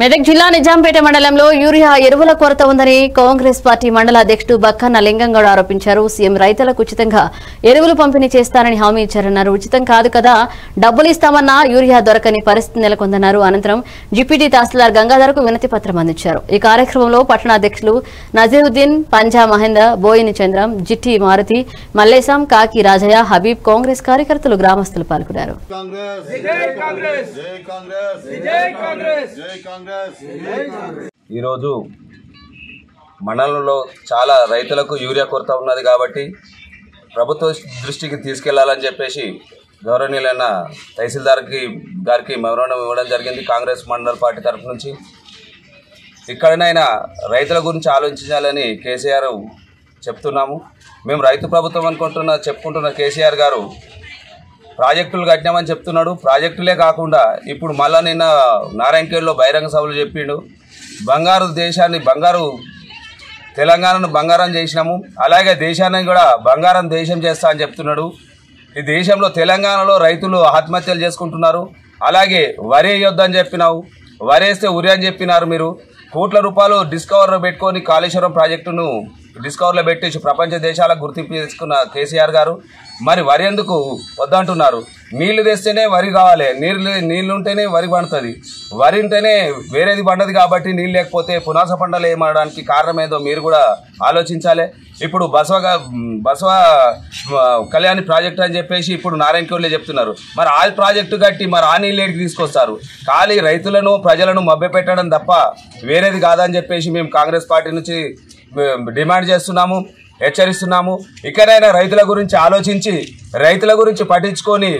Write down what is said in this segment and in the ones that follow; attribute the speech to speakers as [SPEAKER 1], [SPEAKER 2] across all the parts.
[SPEAKER 1] మెదక్ జిల్లా నిజాంపేట మండలంలో యూరియా ఎరువుల కొరత ఉందని కాంగ్రెస్ పార్టీ మండల అధ్యక్షుడు బక్కన్న లింగంగౌడ్ ఆరోపించారు. సీఎం రైతులకు ఉచితంగా ఎరువులు పంపిణీ చేస్తారని హామీ ఇచ్చారన్నారు. ఉచితం కాదు కదా డబ్బులు ఇస్తామన్నా యూరియా దొరకని పరిస్థితి నెలకొందన్నారు. అనంతరం జిపిటి తహసీల్దార్ గంగాధర్కు వినతి పత్రం అందించారు. ఈ కార్యక్రమంలో పట్టణ అధ్యక్షులు నజీరుద్దీన్ పంజా మహేందర్ బోయిని చంద్రం జిట్టి మారుతి మల్లేశం కాకి రాజయ్య హబీబ్ కాంగ్రెస్ కార్యకర్తలు గ్రామస్తులు పాల్గొన్నారు.
[SPEAKER 2] కాంగ్రెస్.
[SPEAKER 3] ఈరోజు మండలంలో చాలా రైతులకు యూరియా కొరత ఉన్నది కాబట్టి ప్రభుత్వ దృష్టికి తీసుకెళ్ళాలని చెప్పేసి గౌరవనీయులైన తహసీల్దార్కి గారికి మెమరాండం ఇవ్వడం జరిగింది కాంగ్రెస్ మండల పార్టీ తరఫు నుంచి. ఇక్కడనైనా రైతుల గురించి ఆలోచించాలని కేసీఆర్ చెప్తున్నాము. మేము రైతు ప్రభుత్వం అనుకుంటున్న చెప్పుకుంటున్న కేసీఆర్ గారు ప్రాజెక్టులు కట్టినామని చెప్తున్నాడు. ప్రాజెక్టులే కాకుండా ఇప్పుడు మళ్ళా నిన్న నారాయణఖేడ్లో బహిరంగ సభలు చెప్పిండు. బంగారు దేశాన్ని బంగారు తెలంగాణను బంగారం చేసినాము. అలాగే దేశాన్ని కూడా బంగారం దేశం చేస్తా అని చెప్తున్నాడు. ఈ దేశంలో తెలంగాణలో రైతులు ఆత్మహత్యలు చేసుకుంటున్నారు. అలాగే వరి వేయొద్దని చెప్పినావు. వరి వేస్తే ఉరి అని చెప్పినారు మీరు. కోట్ల రూపాయలు డిస్కవర్లో పెట్టుకొని కాళేశ్వరం ప్రాజెక్టును డిస్కవర్లో పెట్టేసి ప్రపంచ దేశాలకు గుర్తింపు తీసుకున్న కేసీఆర్ గారు. మరి వరి ఎందుకు వద్దంటున్నారు? నీళ్ళు తెస్తేనే వరి కావాలి. నీళ్ళు నీళ్ళు ఉంటేనే వరి పండుతుంది. వరి ఉంటేనే వేరేది పండదు కాబట్టి నీళ్ళు లేకపోతే పునాస పంటలు ఏమనడానికి కారణం ఏదో మీరు కూడా ఆలోచించాలి. ఇప్పుడు బసవ బసవ కళ్యాణ్ కళ్యాణి ప్రాజెక్ట్ అని చెప్పేసి ఇప్పుడు నారాయణకోళ్ళే చెప్తున్నారు. మరి ఆ ప్రాజెక్టు కట్టి మరి ఆ నీళ్ళేడికి తీసుకొస్తారు? ఖాళీ రైతులను ప్రజలను మభ్యపెట్టడం తప్ప వేరేది కాదని చెప్పేసి మేము కాంగ్రెస్ పార్టీ నుంచి డిమాండ్ చేస్తున్నాము హెచ్చరిస్తున్నాము. ఇకనైనా రైతుల గురించి ఆలోచించి రైతుల గురించి పట్టించుకొని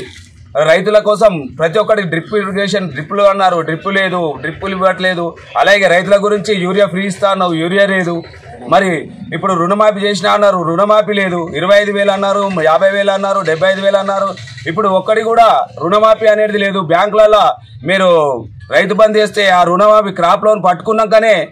[SPEAKER 3] రైతుల కోసం ప్రతి ఒక్కటి డ్రిప్ ఇరిగేషన్ డ్రిప్పులు అన్నారు. డ్రిప్ లేదు డ్రిప్పులు ఇవ్వట్లేదు. అలాగే రైతుల గురించి యూరియా ఫ్రీ ఇస్తా అన్నావు యూరియా లేదు. మరి ఇప్పుడు రుణమాఫీ చేసినా అన్నారు రుణమాఫీ లేదు. ఇరవై ఐదు వేలు అన్నారు యాభై వేలు అన్నారు డెబ్బై ఐదు వేలు అన్నారు. ఇప్పుడు ఒక్కడి కూడా రుణమాఫీ అనేది లేదు. బ్యాంకులలో మీరు రైతు బంద్ చేస్తే ఆ రుణమాఫీ క్రాప్ లోన్ పట్టుకున్నాకనే